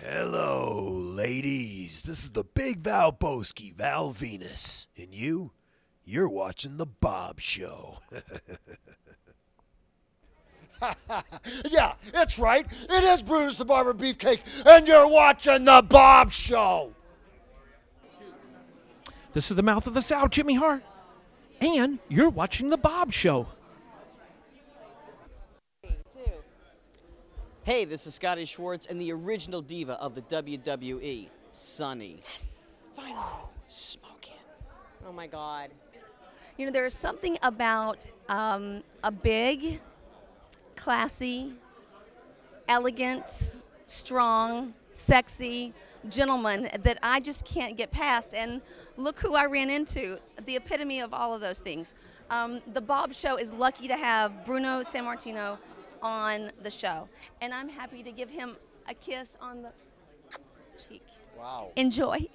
Hello, ladies. This is the Big Valbowski, Val Venis. And you? You're watching The Bob Show. yeah, it's right. It is Brutus the Barber Beefcake, and you're watching The Bob Show. This is the mouth of the South, Jimmy Hart. And you're watching The Bob Show. Hey, this is Scotty Schwartz and the original diva of the WWE, Sunny. Finally. Smoking. Oh my God. You know, there's something about um, a big, classy, elegant, strong, sexy gentleman that I just can't get past. And look who I ran into the epitome of all of those things. Um, the Bob Show is lucky to have Bruno Sammartino on the show. And I'm happy to give him a kiss on the cheek. Wow. Enjoy.